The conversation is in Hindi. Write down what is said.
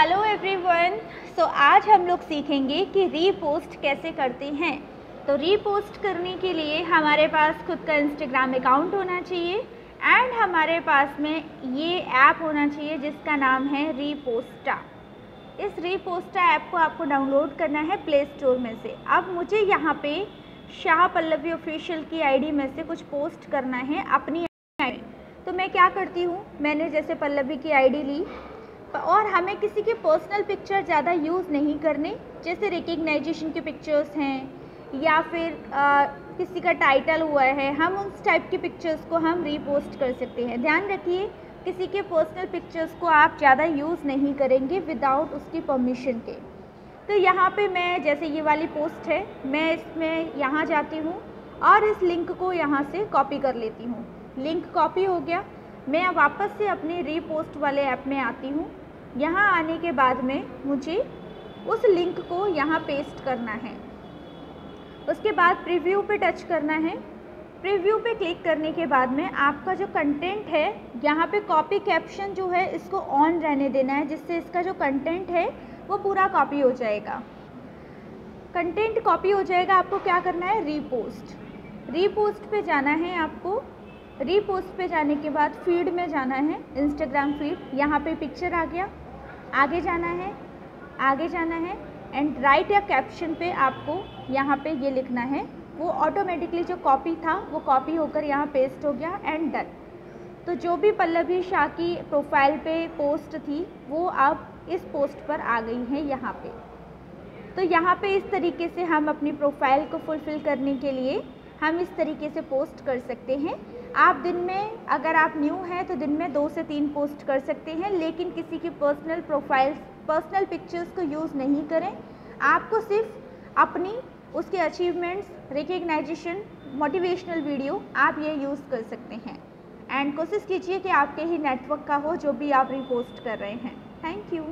हेलो एवरीवन सो आज हम लोग सीखेंगे कि रीपोस्ट कैसे करते हैं। तो रीपोस्ट करने के लिए हमारे पास खुद का इंस्टाग्राम अकाउंट होना चाहिए एंड हमारे पास में ये ऐप होना चाहिए जिसका नाम है रीपोस्टा इस रीपोस्टा ऐप को आपको डाउनलोड करना है प्ले स्टोर में से। अब मुझे यहाँ पे शाह पल्लवी ऑफिशियल की आईडी में से कुछ पोस्ट करना है अपनी तो मैं क्या करती हूँ? मैंने जैसे पल्लवी की आईडी ली और हमें किसी के पर्सनल पिक्चर ज़्यादा यूज़ नहीं करने जैसे रिकग्नाइजेशन के पिक्चर्स हैं या फिर आ, किसी का टाइटल हुआ है हम उस टाइप के पिक्चर्स को हम रीपोस्ट कर सकते हैं। ध्यान रखिए किसी के पर्सनल पिक्चर्स को आप ज़्यादा यूज़ नहीं करेंगे विदाउट उसकी परमिशन के। तो यहाँ पे मैं जैसे ये वाली पोस्ट है मैं इसमें यहाँ जाती हूँ और इस लिंक को यहाँ से कॉपी कर लेती हूँ। लिंक कॉपी हो गया। मैं वापस से अपने रीपोस्ट वाले ऐप में आती हूँ। यहाँ आने के बाद में मुझे उस लिंक को यहाँ पेस्ट करना है। उसके बाद प्रीव्यू पे टच करना है। प्रीव्यू पे क्लिक करने के बाद में आपका जो कंटेंट है, यहाँ पे कॉपी कैप्शन जो है, इसको ऑन रहने देना है, जिससे इसका जो कंटेंट है, वो पूरा कॉपी हो जाएगा। कंटेंट कॉपी हो जाएगा, आपको क्या करना है? रीपोस्ट। रीपोस्ट पे जाना है आपको। रीपोस्ट पे जाने के बाद फ़ीड में जाना है, इंस्टाग्राम फ़ीड। यहाँ पे पिक्चर आ गया। आगे जाना है, आगे जाना है एंड राइट या कैप्शन पे आपको यहाँ पे ये लिखना है। वो ऑटोमेटिकली जो कॉपी था, वो कॉपी होकर यहाँ पेस्ट हो गया एंड डन तो जो भी पल्लवी शाह की प्रोफ़ाइल पे पोस्ट थी, वो अब इस पोस्ट पर आ गई हैं यहाँ पे। तो यहाँ पे इस तरीके से हम अपनी प्रोफ़ाइल को फुलफ़िल करने के लिए हम इस तरीके से पोस्ट कर सकते हैं। आप दिन में, अगर आप न्यू हैं तो दिन में दो से तीन पोस्ट कर सकते हैं, लेकिन किसी की पर्सनल प्रोफ़ाइल पर्सनल पिक्चर्स को यूज़ नहीं करें। आपको सिर्फ़ अपनी, उसके अचीवमेंट्स रिकग्नाइजेशन मोटिवेशनल वीडियो आप ये यूज़ कर सकते हैं। एंड कोशिश कीजिए कि आपके ही नेटवर्क का हो, जो भी आप रिपोस्ट कर रहे हैं। Thank you